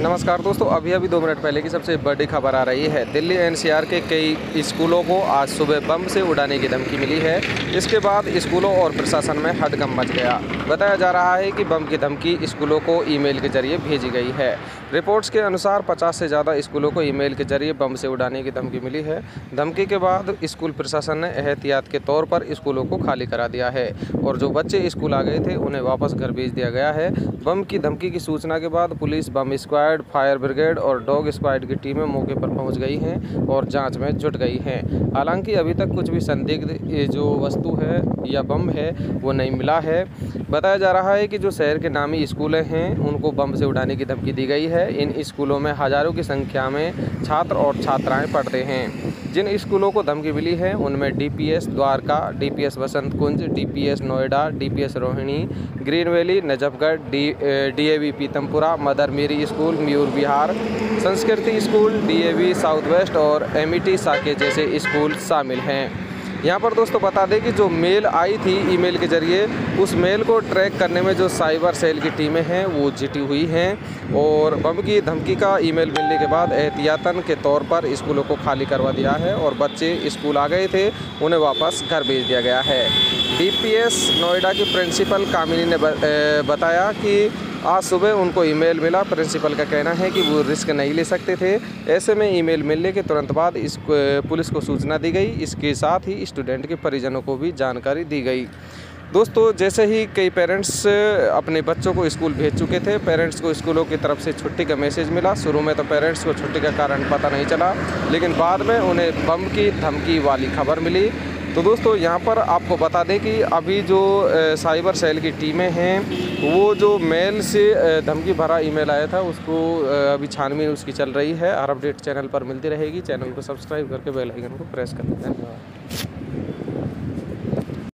नमस्कार दोस्तों, अभी अभी दो मिनट पहले की सबसे बड़ी खबर आ रही है। दिल्ली एनसीआर के कई स्कूलों को आज सुबह बम से उड़ाने की धमकी मिली है। इसके बाद स्कूलों और प्रशासन में हडकम मच गया। बताया जा रहा है कि बम की धमकी स्कूलों को ईमेल के ज़रिए भेजी गई है। रिपोर्ट्स के अनुसार 50 से ज़्यादा स्कूलों को ईमेल के ज़रिए बम से उड़ाने की धमकी मिली है। धमकी के बाद स्कूल प्रशासन ने एहतियात के तौर पर स्कूलों को खाली करा दिया है और जो बच्चे स्कूल आ गए थे, उन्हें वापस घर भेज दिया गया है। बम की धमकी की सूचना के बाद police, bomb squad, fire brigade और डॉग स्क्वाड की टीमें मौके पर पहुँच गई हैं और जाँच में जुट गई हैं। हालाँकि अभी तक कुछ भी संदिग्ध जो वस्तु है या बम है, वो नहीं मिला है। बताया जा रहा है कि जो शहर के नामी स्कूल हैं, उनको बम से उड़ाने की धमकी दी गई है। इन स्कूलों में हज़ारों की संख्या में छात्र और छात्राएँ पढ़ते हैं। जिन स्कूलों को धमकी मिली है, उनमें DPS Dwarka, DPS Vasant Kunj, DPS Noida, DPS Rohini, Green Valley, Najafgarh, D DAV Pitampura, Mother Mary school, Mayur Vihar Sanskriti school, DAV south west और एमिटी साके जैसे स्कूल शामिल हैं। यहाँ पर दोस्तों बता दें कि जो मेल आई थी ईमेल के ज़रिए, उस मेल को ट्रैक करने में जो साइबर सेल की टीमें हैं, वो जिटी हुई हैं और बम की धमकी का ईमेल मिलने के बाद एहतियातन के तौर पर स्कूलों को खाली करवा दिया है और बच्चे स्कूल आ गए थे, उन्हें वापस घर भेज दिया गया है। डीपीएस नोएडा की प्रिंसिपल कामिनी ने बताया कि आज सुबह उनको ईमेल मिला। प्रिंसिपल का कहना है कि वो रिस्क नहीं ले सकते थे। ऐसे में ईमेल मिलने के तुरंत बाद इस पुलिस को सूचना दी गई। इसके साथ ही स्टूडेंट के परिजनों को भी जानकारी दी गई। दोस्तों, जैसे ही कई पेरेंट्स अपने बच्चों को स्कूल भेज चुके थे, पेरेंट्स को स्कूलों की तरफ़ से छुट्टी का मैसेज मिला। शुरू में तो पेरेंट्स को छुट्टी का कारण पता नहीं चला, लेकिन बाद में उन्हें बम की धमकी वाली खबर मिली। तो दोस्तों, यहाँ पर आपको बता दें कि अभी जो साइबर सेल की टीमें हैं, वो जो मेल से धमकी भरा ईमेल आया था, उसको अभी छानबीन उसकी चल रही है। हर अपडेट चैनल पर मिलती रहेगी। चैनल को सब्सक्राइब करके बेल आइकन को प्रेस कर धन्यवाद।